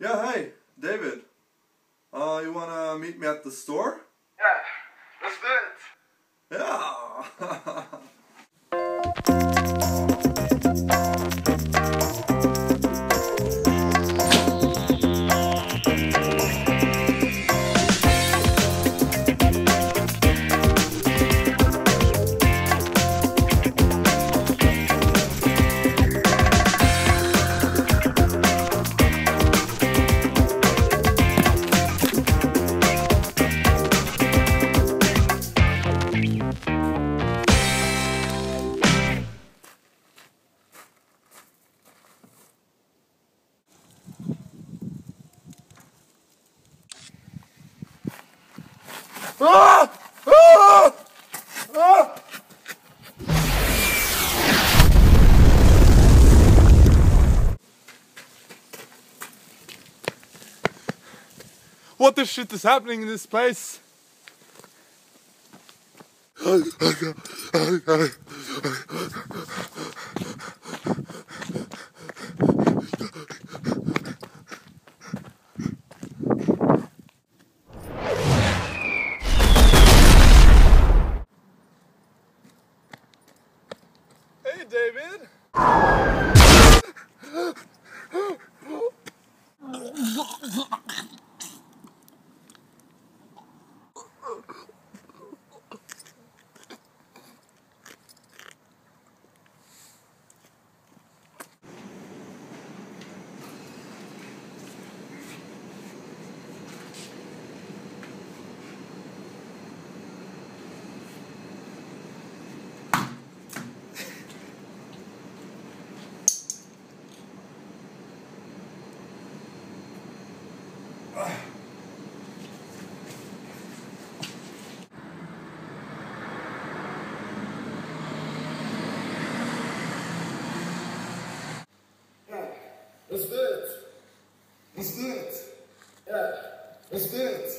Yeah, hey, David. Uh, you wanna meet me at the store? Yeah, let's do it. Yeah. What the shit is happening in this place? Hey, David. Yeah, let's do it. Let's do it. Yeah, let's do it.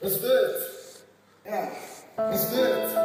Let's do it. Yeah, let's do it.